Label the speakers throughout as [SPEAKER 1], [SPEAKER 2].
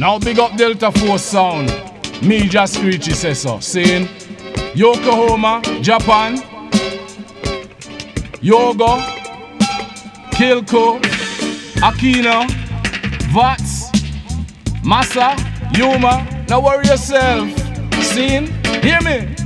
[SPEAKER 1] Now big up Delta Force sound. Me Jah Screechy say so. Saying Yokohama, Japan, Yugo, Kilko, Akino, Vats, Massa, Yuma. Now worry yourself. Seen? Hear me?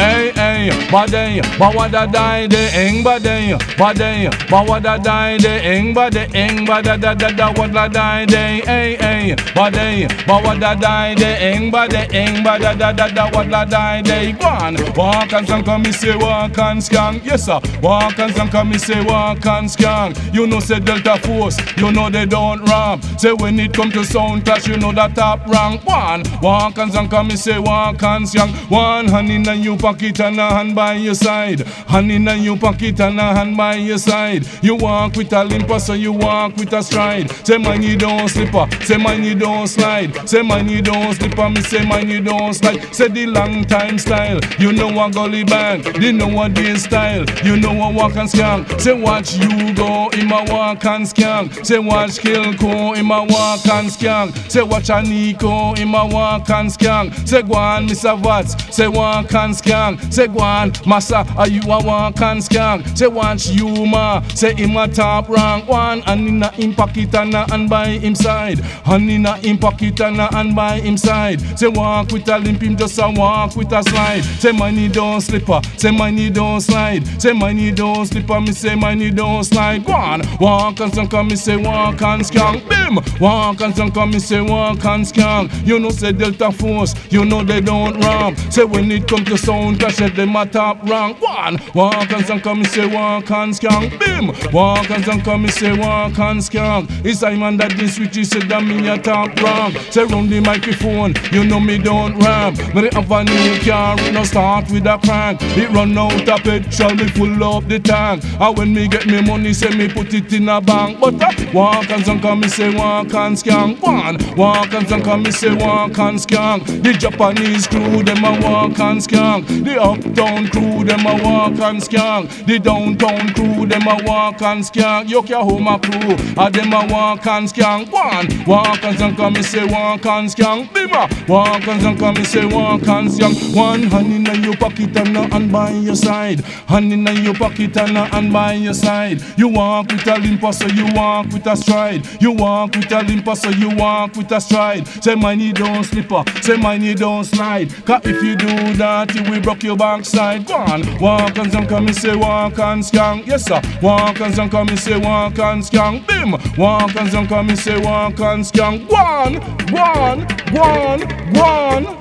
[SPEAKER 1] Hey, hey, badai, bawada dai de eng badai, badai, bawada dai de eng bade eng bada da da da wadla dai de, hey, hey, badai, bawada dai de eng bade eng bada da da da wadla dai de. One, walk and some come me say walk and skang, yes sir. Walk and some come me say walk and skang. You know say Delta Force, you know they don't ram. Say when it come to sound clash, you know that top rank. One, walk and some come me say walk and skang. One hand in and you pocket and a hand by your side. Hand in and you pocket and a hand by your side. You walk with a limper, so you walk with a stride. Say man you don't slipper, say man you don't slide. Say man you don't slipper, me say man you don't slide. Say the long time style, you know a gully bang. You know a day style, you know a walk and skank. Say watch you go in my walk and skank. Say watch Kilko in my walk and skank. Say watch a Nico in my walk and skank. Say go on Mr. Say walk and skank. Say go on Massa, are you a walk and skank? Say you ma, say him a top rank one. And in a him and a hand by him side. And in a him and a hand by him side. Say walk with a limp, him just a walk with a slide. Say money don't slipper, ah. say money don't slide. Say money don't slipper, ah. me say money don't slide. Go on, walk and me say walk and skank. Bim, walk and me say walk and skank. You know say Delta Force, you know they don't ram. Say when it come to sound clash, them a top rank. Go on, walk and some come, me say walk and skank. Bim, walk and some come, me say walk and skank. It's Simon that this switch, he said that me a top rank. Say round the microphone, you know me don't ram. Me have a new car, it no start with a crank. It run out of petrol, me full up the tank. And when me get me money, say me put it in a bank. But uh, walk and some come, me say walk and skank. One, walk and some come, me say walk and skank. The Japanese crew, them a walk and skank. The uptown crew, them a walk and skank. The downtown crew, them a walk and skank. Yokohama crew, a them a walk and skank. One, walk and come, me say walk and skank. Bimmer, ah, walk and come, me say walk and skank. One hand in your pocket and a hand by your side. Hand in your pocket and a hand by your side. You walk with a limper, so you walk with a stride. You walk with a limper, so you walk with a stride. Say money don't slipper, ah. say money don't slide. Cause if you do that, you will broke your backside. Go on, walk and some come and say walk and skank. Yes sir, walk and some come and say walk and skank. Bim, walk and some come and say walk and skank. One, one, one, one.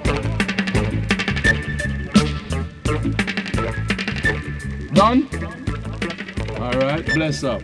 [SPEAKER 1] Done? All right, bless up.